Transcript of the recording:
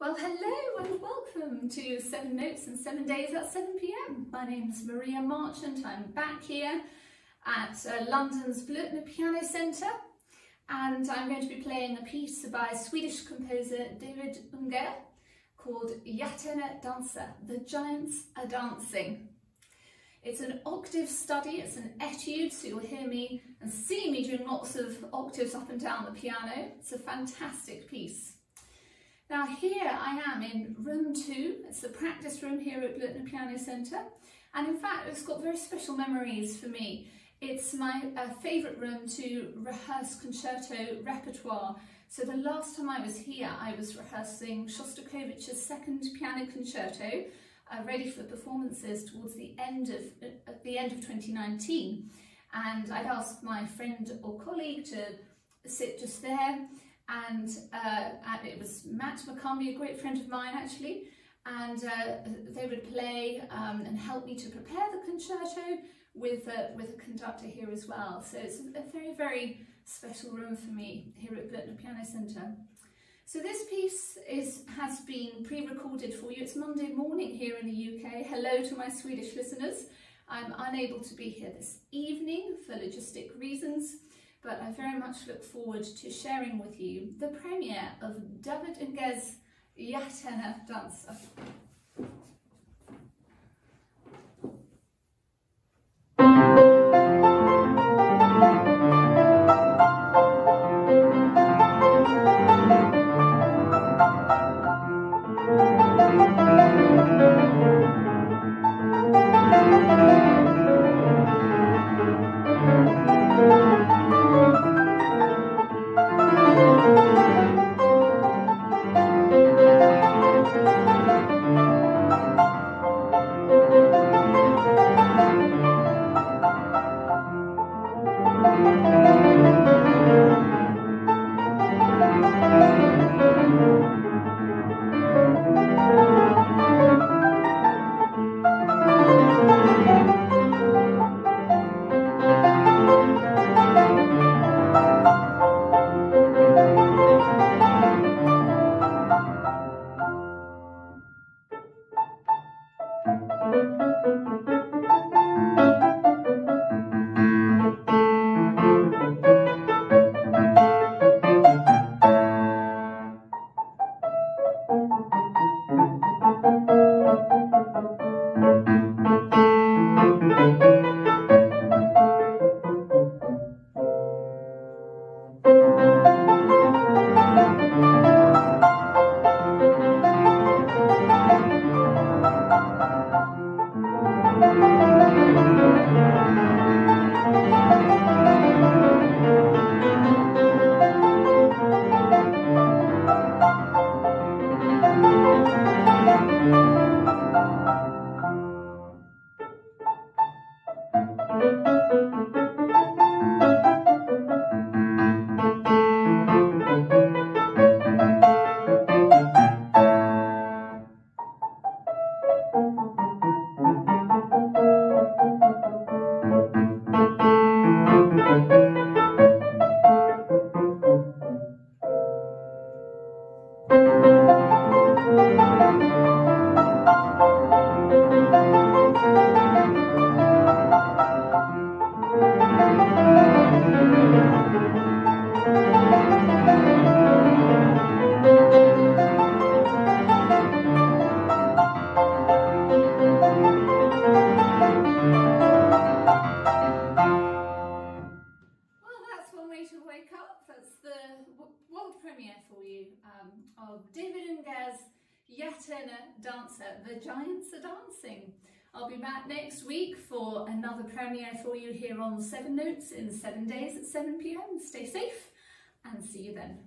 Well, hello and welcome to Seven Notes and Seven Days at 7pm. My name's Maria Marchant. I'm back here at uh, London's Blüthner Piano Centre and I'm going to be playing a piece by Swedish composer David Unger called Jättarna Dansar, The Giants Are Dancing. It's an octave study, it's an etude, so you'll hear me and see me doing lots of octaves up and down the piano. It's a fantastic piece. Now here I am in room two, it's the practice room here at Blüthner Piano Centre and in fact it's got very special memories for me. It's my uh, favourite room to rehearse concerto repertoire. So the last time I was here I was rehearsing Shostakovich's second piano concerto uh, ready for performances towards the end of uh, at the end of 2019 and I'd asked my friend or colleague to sit just there and, uh, and it was Matt McCombie, a great friend of mine actually, and uh, they would play um, and help me to prepare the concerto with, uh, with a conductor here as well. So it's a very, very special room for me here at Blüthner Piano Centre. So this piece is has been pre-recorded for you. It's Monday morning here in the UK. Hello to my Swedish listeners. I'm unable to be here this evening for logistic reasons but I very much look forward to sharing with you the premiere of David Unger's you Dansa. of David Unger's Jättarna dansar, The Giants Are Dancing. I'll be back next week for another premiere for you here on Seven Notes in seven days at 7pm. Stay safe and see you then.